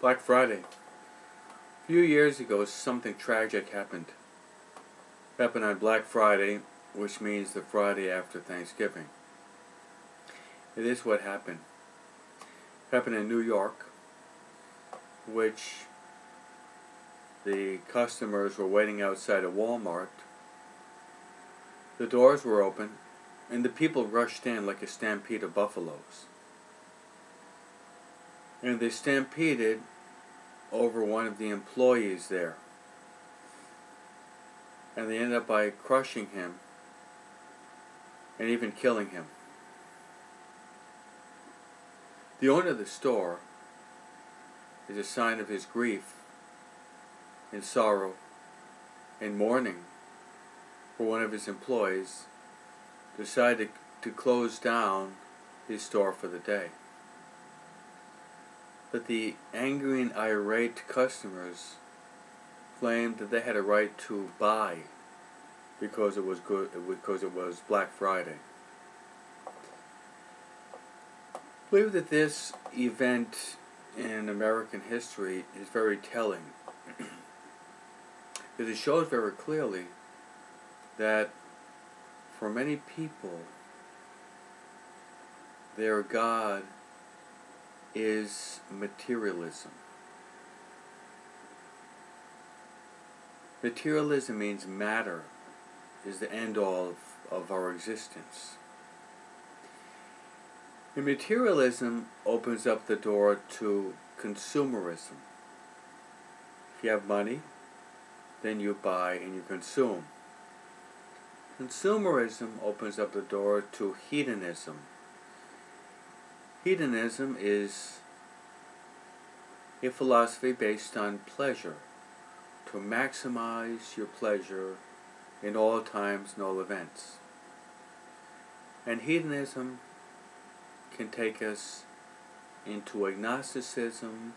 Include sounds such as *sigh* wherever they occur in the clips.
Black Friday. A few years ago, something tragic happened. Happened on Black Friday, which means the Friday after Thanksgiving. It is what happened. Happened in New York, which the customers were waiting outside a Walmart. The doors were open, and the people rushed in like a stampede of buffaloes and they stampeded over one of the employees there. And they ended up by crushing him and even killing him. The owner of the store, as a sign of his grief and sorrow and mourning for one of his employees, decided to close down his store for the day. But the angry and irate customers claimed that they had a right to buy because it was good because it was Black Friday. I believe that this event in American history is very telling *clears throat* because it shows very clearly that for many people their God is materialism. Materialism means matter is the end all of, of our existence. And materialism opens up the door to consumerism. If you have money, then you buy and you consume. Consumerism opens up the door to hedonism Hedonism is a philosophy based on pleasure, to maximize your pleasure in all times and all events. And hedonism can take us into agnosticism,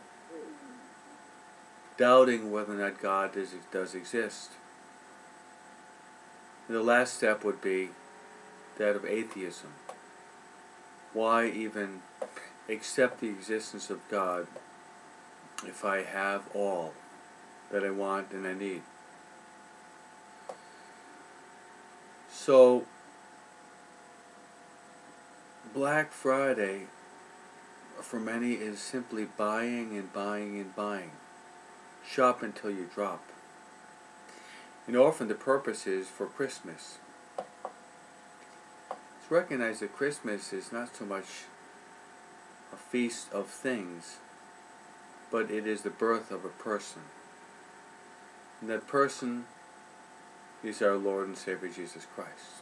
doubting whether or not God does, does exist. And the last step would be that of atheism. Why even accept the existence of God if I have all that I want and I need? So, Black Friday for many is simply buying and buying and buying. Shop until you drop. And often the purpose is for Christmas recognize that Christmas is not so much a feast of things, but it is the birth of a person. And that person is our Lord and Savior Jesus Christ.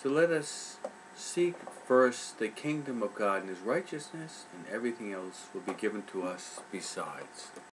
So let us seek first the kingdom of God and His righteousness, and everything else will be given to us besides.